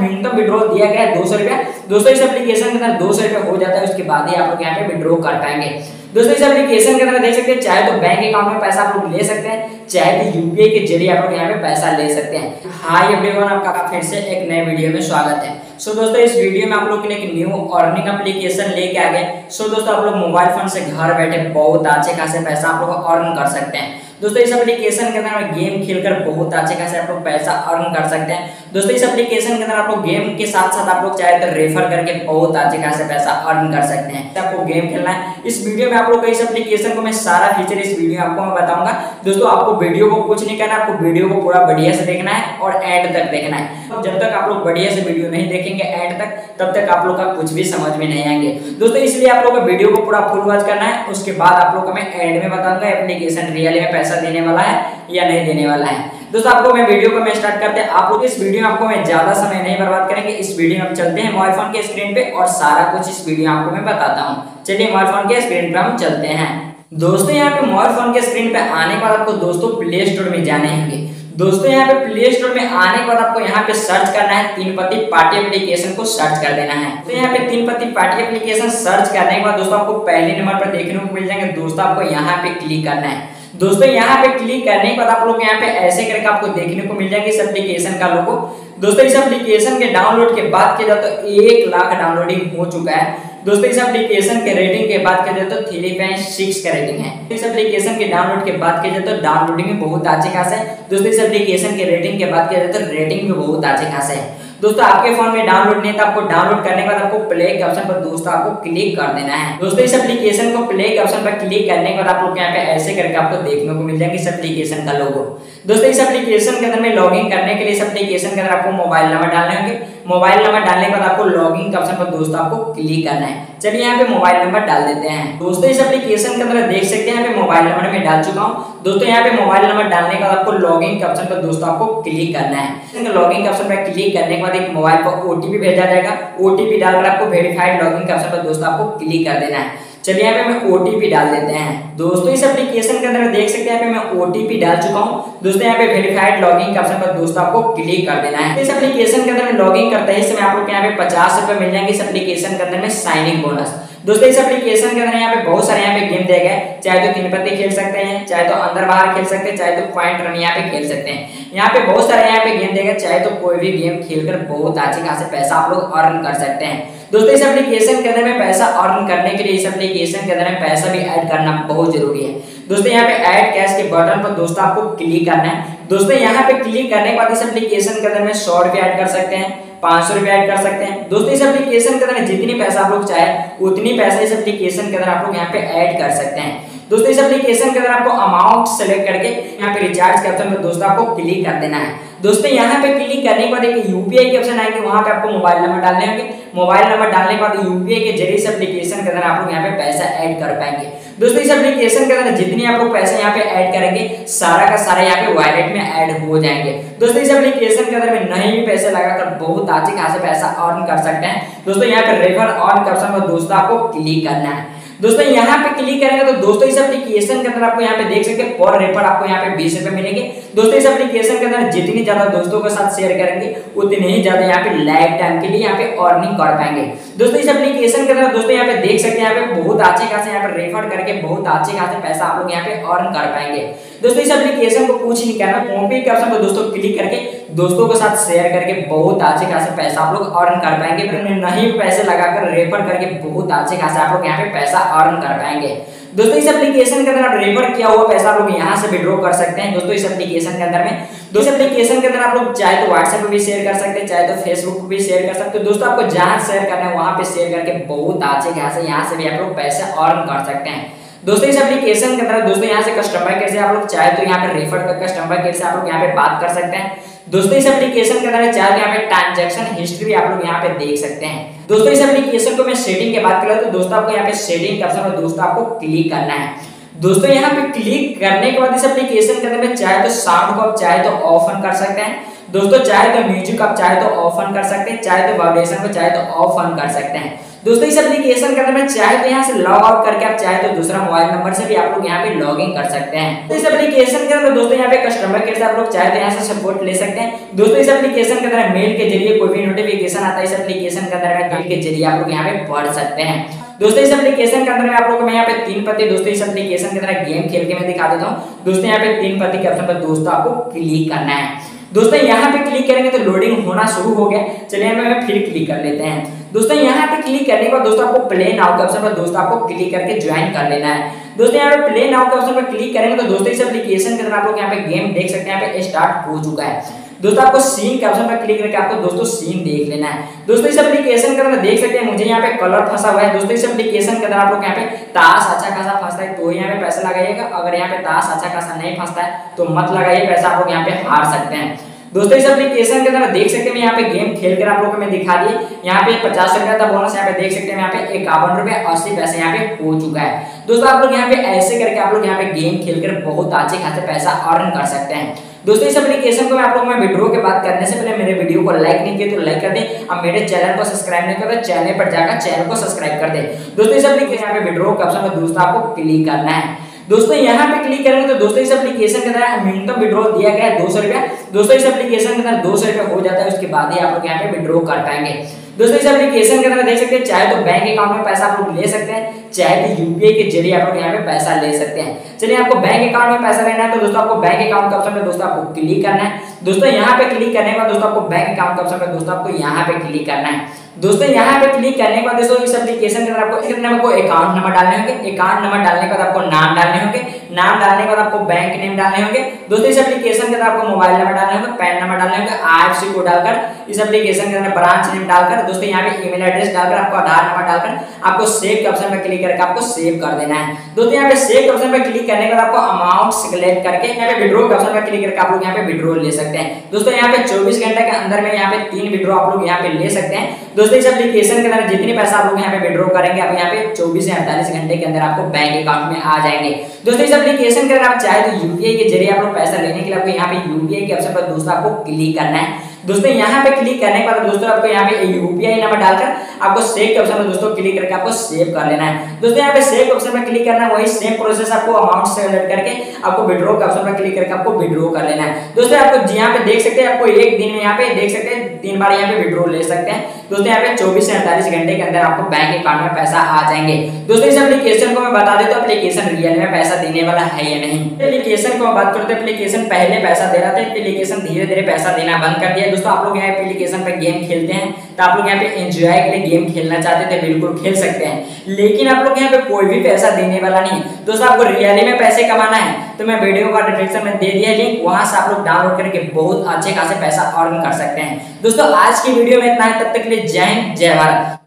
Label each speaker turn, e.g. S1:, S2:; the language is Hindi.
S1: मिनिमम विड्रॉल दिया गया है, दो सौ रुपया। दोस्तों, इस एप्लीकेशन के अंदर दो सौ रुपया हो जाता है, उसके बाद ही आप लोग यहाँ पे विड्रॉ कर पाएँगे। दोस्तों, इस एप्लीकेशन के अंदर देख सकते हैं, चाहे तो बैंक अकाउंट में पैसा आप लोग ले सकते हैं, चाहे तो यूपीआई के ज़रिए आप लोग यहाँ पे पैसा ले सकते हैं। हाई एवरीवन आपका फिर से एक नए वीडियो में स्वागत है। सो so, दोस्तों इस वीडियो में आप लोग के लिए एक न्यू अर्निंग एप्लीकेशन लेके आ गए। सो so, दोस्तों आप लोग मोबाइल फ़ोन से घर बैठे बहुत अच्छे खासे पैसा आप लोग अर्न कर सकते हैं। दोस्तों इस एप्लीकेशन के अंदर गेम खेलकर बहुत अच्छे खासे आप लोग पैसा अर्न कर सकते हैं। दोस्तों इस एप्लीकेशन के अंदर आप लोग गेम के साथ साथ आप लोग चाहे तो रेफर करके बहुत अच्छे खासे पैसा अर्न कर सकते हैं। आपको गेम खेलना है। इस वीडियो में आप लोग इस एप्लीकेशन को मैं सारा फीचर इस वीडियो में आपको मैं बताऊँगा। दोस्तों आपको वीडियो को कुछ नहीं करना आपको वीडियो को पूरा बढ़िया से देखना है और एंड तक देखना है। जब तक आप लोग बढ़िया से वीडियो नहीं देखेंगे एंड तक, तब तक आप लोग का कुछ भी समझ में नहीं आएँगे। दोस्तों, इसलिए आप लोग वीडियो को पूरा फुल वॉच करना है, उसके बाद आप लोग को मैं एंड में बताऊँगा एप्लीकेशन रियली में पैसा देने वाला है या नहीं देने वाला है। दोस्तों, आपको मैं वीडियो को मैं स्टार्ट करते हैं। आप लोग इस वीडियो में आपको मैं ज़्यादा समय नहीं बर्बाद करेंगे। इस वीडियो में हम चलते हैं मोबाइल फ़ोन के स्क्रीन पे और सारा कुछ इस वीडियो में आपको मैं बताता हूँ। चलिए मोबाइल फ़ोन के स्क्रीन पे हम चलते हैं। दोस्तों, यहाँ पे मोबाइल फ़ोन के स्क्रीन पे आने के बाद आपको दोस्तों प्ले स्टोर में जाने होंगे। दोस्तों, यहाँ पे प्ले स्टोर में आने के बाद आपको यहाँ पे सर्च करना है तीन पत्ती पार्टी एप्लीकेशन को सर्च कर देना है। तो यहाँ पे तीन पत्ती पार्टी एप्लीकेशन सर्च करने के बाद दोस्तों, आपको पहले नंबर पर देखने को मिल जाएँगे। दोस्तों, आपको यहाँ पे क्लिक करना है। दोस्तों, यहाँ पे क्लिक करने के बाद आप लोग यहाँ पे ऐसे करके आपको देखने को मिल जाएगा इस एप्लीकेशन का लोगो दोस्तों, इस एप्लीकेशन के डाउनलोड के बाद किया जाए तो एक लाख डाउनलोडिंग हो चुका है। दोस्तों, इस एप्लीकेशन के रेटिंग के बात जाए तो थ्री पॉइंट सिक्स का रेटिंग है। इस एप्लीकेशन के डाउनलोड के बात जाए तो डाउनलोडिंग में बहुत अच्छे खास है। दोस्तों, इस एप्लीकेशन के रेटिंग के बात जाए तो रेटिंग भी बहुत अच्छे खास है। दोस्तों, आपके फ़ोन में डाउनलोड नहीं था आपको डाउनलोड करने के बाद आपको प्ले के ऑप्शन पर दोस्तों आपको क्लिक कर देना है। दोस्तों, इस एप्लीकेशन को प्ले के ऑप्शन पर क्लिक करने के बाद आप लोग यहाँ पे ऐसे करके आपको देखने को मिल जाएगा इस एप्लीकेशन का लोगो दोस्तों, इस एप्लीकेशन के अंदर में लॉगिन करने के लिए इस एप्लीकेशन के अंदर आपको मोबाइल नंबर डालने होंगे। मोबाइल नंबर डालने के बाद आपको लॉगिन के ऑप्शन पर दोस्तों आपको क्लिक करना है। चलिए यहाँ पे मोबाइल नंबर डाल देते हैं। दोस्तों, इस एप्लीकेशन के अंदर देख सकते हैं, यहाँ पे मोबाइल नंबर में डाल चुका हूँ। दोस्तों, यहाँ पे मोबाइल नंबर डालने के बाद आपको लॉगिन के ऑप्शन पर दोस्तों आपको क्लिक करना है। लॉगिन के ऑप्शन पर क्लिक करने के बाद एक मोबाइल पर ओटीपी भेजा जाएगा। ओटीपी डालकर आपको वेरीफाइड लॉगिन के ऑप्शन पर दोस्तों आपको क्लिक कर देना है। चलिए यहाँ पे मैं ओटीपी डाल देते हैं। दोस्तों, इस एप्लीकेशन के अंदर देख सकते हैं यहाँ पे मैं ओटीपी डाल चुका हूँ। दोस्तों, यहाँ पे वेरीफाइड लॉगिंग के ऑप्शन पर दोस्तों आपको क्लिक कर देना है। इस एप्लीकेशन के अंदर लॉगिंग करते हैं इसमें आप लोग यहाँ पे पचास रुपए मिल जाएँगे। इस एप्लीकेशन के अंदर में साइनिंग बोनस दोस्तों, इस एप्लीकेशन के अंदर यहाँ पे बहुत सारे यहाँ पे गेम दिए गए चाहे तो तीन पत्ते खेल सकते हैं, चाहे तो अंदर बाहर खेल सकते हैं, चाहे तो पॉइंट रन यहाँ पे खेल सकते हैं। यहाँ पे बहुत सारे यहाँ पे गेम दिए गए, चाहे तो कोई भी गेम खेलकर बहुत अच्छे खासे पैसा आप लोग अर्न कर सकते हैं। दोस्तों, इस एप्लीकेशन के अंदर में पैसा अर्न करने के लिए, इस एप्लीकेशन के अंदर में पैसा भी ऐड करना बहुत ज़रूरी है। दोस्तों, यहाँ पे ऐड कैश के बटन पर दोस्तों आपको क्लिक करना है। दोस्तों, यहाँ पे क्लिक करने के बाद इस एप्लीकेशन के अंदर में सौ रुपया ऐड कर सकते हैं। पाँच सौ रुपया ऐड कर सकते हैं। दोस्तों, इस एप्लीकेशन के अंदर जितनी पैसा आप लोग चाहे, उतनी पैसा इस एप्लीकेशन के अंदर आप लोग यहाँ पे ऐड कर सकते हैं। दोस्तों, इस एप्लीकेशन के अंदर आपको अमाउंट सेलेक्ट करके यहाँ पे रिचार्ज के ऑप्शन दोस्तों, आपको क्लिक कर देना है। दोस्तों, यहाँ पे क्लिक करने के बाद एक यूपीआई के ऑप्शन आएँगे, वहाँ पे आपको मोबाइल नंबर डालने होंगे। मोबाइल नंबर डालने के बाद यूपीआई के ज़रिए इस एप्लीकेशन के अंदर आप लोग यहाँ पे पैसा ऐड कर पाएँगे। दोस्तों, इस एप्लीकेशन के अंदर जितनी आप लोग पैसे यहाँ पे ऐड करेंगे, सारा का सारा यहाँ पे वॉलेट में ऐड हो जाएँगे। दोस्तों, इस एप्लीकेशन के अंदर में नहीं भी पैसे लगाकर बहुत अच्छे खासे पैसा अर्न कर सकते हैं। दोस्तों, यहाँ पे रेफर ऑन कर सकते दोस्तों, आपको क्लिक करना है। दोस्तों, यहाँ पे क्लिक करेंगे तो दोस्तों, इस एप्लीकेशन के अंदर आपको यहाँ पे देख सकते पर रेफर आपको यहाँ पे बीस रुपए मिलेंगे। दोस्तों, इस एप्लीकेशन के अंदर जितनी ज़्यादा दोस्तों के साथ शेयर करेंगे, उतने ही ज़्यादा यहाँ पे लाइफ टाइम के लिए यहाँ पे अर्निंग कर पाएँगे। दोस्तों, इस एप्लीकेशन के अंदर दोस्तों, यहाँ पे देख सकते हैं, यहाँ पे बहुत अच्छे खासे यहाँ पे रेफर करके बहुत अच्छे खासे पैसा आप लोग यहाँ पे अर्न कर पाएँगे। दोस्तों, इस एप्लीकेशन को कुछ नहीं करना। कॉपी के ऑप्शन पर दोस्तों क्लिक करके दोस्तों के साथ शेयर करके बहुत अच्छे खासे पैसा आप लोग अर्न कर पाएँगे। फिर नहीं पैसे लगाकर रेफर करके बहुत अच्छे खासे आप लोग यहाँ पे पैसा अर्न कर पाएँगे। दोस्तों, इस एप्लीकेशन के अंदर आप रेफर किया हुआ, पैसा आप लोग यहाँ से विड्रॉ कर सकते हैं। दोस्तों, इस एप्लीकेशन के अंदर में, दोस्तों एप्लीकेशन के अंदर आप लोग चाहे तो व्हाट्सएप भी शेयर कर सकते हैं, चाहे तो फेसबुक पे भी शेयर कर सकते हो। दोस्तों, आपको जहाँ शेयर करना है, वहाँ पे शेयर करके बहुत अच्छे खासे यहाँ से भी आप लोग पैसे अर्न कर सकते हैं। दोस्तों, इस एप्लीकेशन के अंदर दोस्तों, यहाँ से कस्टमर केयर से आप लोग चाहे तो यहाँ पे रेफर कर कस्टमर केयर से आप लोग यहाँ पे बात कर सकते हैं। दोस्तों, इस एप्लीकेशन के अंदर चाहे तो यहाँ पे ट्रांजैक्शन हिस्ट्री भी आप लोग यहाँ पे देख सकते हैं। दोस्तों, इस एप्लीकेशन को मैं सेटिंग की बात करूँ तो दोस्तों, आपको यहाँ पे सेटिंग का ऑप्शन दोस्तों, आपको क्लिक करना है। दोस्तों, यहाँ पे क्लिक करने के बाद इस एप्लीकेशन के अंदर चाहे तो साउंड को आप चाहे तो ऑफ़ ऑन कर सकते हैं। दोस्तों, चाहे तो म्यूज़िक आप चाहे तो ऑफ़ ऑन कर सकते हैं, चाहे तो वाइब्रेशन को चाहे तो ऑफ़ ऑन कर सकते हैं। दोस्तों, इस एप्लीकेशन के अंदर में चाहे तो यहाँ से लॉग आउट करके आप चाहे तो दूसरा मोबाइल नंबर से भी आप लोग यहाँ पे लॉग इन कर सकते हैं। तो इस एप्लीकेशन के अंदर दोस्तों, यहाँ पे कस्टमर केयर से आप लोग चाहे तो यहाँ से सपोर्ट ले सकते हैं। दोस्तों, इस एप्लीकेशन के अंदर मेल के ज़रिए कोई भी नोटिफिकेशन आता है, इस एप्लीकेशन के अंदर मेल के ज़रिए आप लोग यहाँ पे पढ़ सकते हैं। दोस्तों, इस एप्लीकेशन के अंदर में आप लोगों को मैं यहाँ पे तीन पत्ती दोस्तों, इस एप्लीकेशन के अंदर गेम खेल के मैं दिखा देता हूँ। दोस्तों, यहाँ पे तीन पत्ती के ऑप्शन पर दोस्तों आपको क्लिक करना है। दोस्तों, यहाँ पे क्लिक करेंगे तो लोडिंग होना शुरू हो गया। चलिए हमें फिर क्लिक कर लेते हैं। दोस्तों, यहाँ पे क्लिक करने के बाद दोस्तों, आपको प्ले नाउ के ऑप्शन पर दोस्तों, आपको क्लिक करके ज्वाइन कर लेना है। दोस्तों, यहाँ पे प्ले नाउ के ऑप्शन पर क्लिक करेंगे तो दोस्तों, इस एप्लीकेशन के अंदर आप लोग यहाँ पे गेम देख सकते हैं, यहाँ पे स्टार्ट हो चुका है। दोस्तों आपको सीन के ऑप्शन पर क्लिक करके आपको दोस्तों सीन देख लेना है दोस्तों इस एप्लीकेशन के अंदर देख सकते हैं मुझे यहाँ पे कलर फंसा हुआ है दोस्तों इस एप्लीकेशन के अंदर आप लोग यहाँ पे ताश अच्छा खासा फंसता है तो यहाँ पे पैसा लगाइएगा अगर यहाँ पे ताश अच्छा खासा नहीं फंसता है तो मत लगाइए पैसा आप लोग यहाँ पे हार सकते हैं दोस्तों इस एप्लीकेशन के अंदर देख सकते हैं यहाँ पे गेम खेल कर आप लोगों मैं दिखा दिए यहाँ पे पचास रुपया था बोनस यहाँ पे देख सकते हैं यहाँ पे इक्यावन रुपए अस्सी पैसे यहाँ पे हो चुका है दोस्तों आप लोग यहाँ पे ऐसे करके आप लोग यहाँ पे गेम खेल कर बहुत अच्छे खासे पैसा अर्न कर सकते हैं दोस्तों, इस एप्लीकेशन को मैं आप लोगों में विड्रो के बात करने से पहले मेरे वीडियो को लाइक नहीं किए तो लाइक कर दें। अब मेरे चैनल को सब्सक्राइब नहीं कर चैनल पर जाकर चैनल को सब्सक्राइब कर दें। दोस्तों, इस एप्लीकेशन पे विड्रो का ऑप्शन दोस्तों आपको क्लिक करना है। दोस्तों, यहाँ पे क्लिक करेंगे तो दोस्तों, इस एप्लीकेशन के अंदर न्यूनतम विड्रॉ दिया गया है, दो सौ रुपया। दोस्तों, इस एप्लीकेशन के अंदर दो सौ रुपया हो जाता है, उसके बाद ही आप लोग यहाँ पे विड्रॉ कर पाएँगे। दोस्तों, इस एप्लीकेशन के अंदर देख सकते हैं, चाहे तो बैंक अकाउंट में पैसा आप लोग ले सकते हैं, चाहे तो यूपीआई के ज़रिए आप लोग यहाँ पे पैसा ले सकते हैं। चलिए, आपको बैंक अकाउंट में पैसा लेना है तो दोस्तों, आपको बैंक अकाउंट का ऑप्शन में दोस्तों आपको क्लिक करना है। दोस्तों, यहाँ पे क्लिक करने के बाद दोस्तों, आपको बैंक अकाउंट का ऑप्शन में दोस्तों, आपको यहाँ पे क्लिक करना है। दोस्तों, यहाँ पे क्लिक करने के बाद दोस्तों, इस एप्लीकेशन के अंदर आपको इसके अंदर आपको अकाउंट नंबर डालने होंगे। अकाउंट नंबर डालने के बाद आपको नाम डालने होंगे। नाम डालने के बाद आपको बैंक नेम डालने होंगे। दोस्तों, इस एप्लीकेशन के अंदर आपको मोबाइल नंबर डालने होंगे पैन नंबर डालने होंगे आईएफसी कोड डालकर, इस एप्लीकेशन के अंदर ब्रांच नेम डालकर, दोस्तों, यहाँ पे ईमेल एड्रेस डालकर, आपको आधार नंबर डालकर, आपको सेव के ऑप्शन पर क्लिक करके आपको सेव कर देना है। दोस्तों, यहाँ पे सेव के ऑप्शन पे क्लिक करने के बाद आपको अमाउंट सिलेक्ट करके, यहाँ पे विड्रॉ के ऑप्शन पे क्लिक करके आप लोग यहाँ पे विड्रॉ ले सकते हैं। दोस्तों, यहाँ पे 24 घंटे के अंदर में यहाँ पे तीन विड्रॉ आप लोग यहाँ पे ले सकते हैं। दोस्तों, इस एप्लीकेशन के अंदर जितने पैसा आप लोग यहाँ पे विड्रॉ करेंगे, आप यहाँ पे 24 से 48 घंटे के अंदर आपको बैंक अकाउंट में आ जाएँगे। दोस्तों, इस एप्लीकेशन के अंदर आप चाहे तो यूपीआई के ज़रिए आप लोग पैसा लेने के लिए आपको यहाँ पे यूपीआई के ऑप्शन पर दोस्तों आपको क्लिक करना है। दोस्तों, यहाँ पे क्लिक करने के बाद दोस्तों आपको यहाँ पे यूपीआई नंबर डालकर आपको सेव के ऑप्शन में दोस्तों क्लिक करके आपको सेव कर लेना है। दोस्तों, यहाँ पे सेव ऑप्शन में क्लिक करना है, वही सेम प्रोसेस आपको अमाउंट सेलेक्ट करके आपको विड्रॉ के ऑप्शन में क्लिक करके आपको विड्रो कर लेना है। दोस्तों, आपको यहाँ पे देख सकते हैं, आपको एक दिन में यहाँ पे देख सकते हैं तीन बार यहाँ पे विड्रॉ ले सकते हैं। दोस्तों, यहाँ पे चौबीस से अड़तालीस घंटे के अंदर आपको बैंक अकाउंट में पैसा आ जाएँगे। दोस्तों, इस एप्लीकेशन को मैं बता देता हूँ एप्लीकेशन रियल में पैसा देने वाला है या नहीं। एप्लीकेशन को बात करते एप्लीकेशन पहले पैसा दे रहा था एप्लीकेशन धीरे धीरे पैसा देना बंद कर दिया। दोस्तों, आप लोग यहाँ एप्लीकेशन पे गेम खेलते हैं तो आप लोग यहाँ पे एंजॉय के लिए गेम खेलना चाहते थे, बिल्कुल खेल सकते हैं। लेकिन आप लोग यहाँ पे कोई भी पैसा देने वाला नहीं। दोस्तों, आपको रियली में पैसे कमाना है तो मैं वीडियो का डिस्क्रिप्शन में दे दिया लिंक वहाँ से आप लोग डाउनलोड करके बहुत अच्छे खासे पैसा अर्न कर सकते हैं। दोस्तों, आज की वीडियो में इतना है, तब तक के लिए जय हिंद, जय भारत।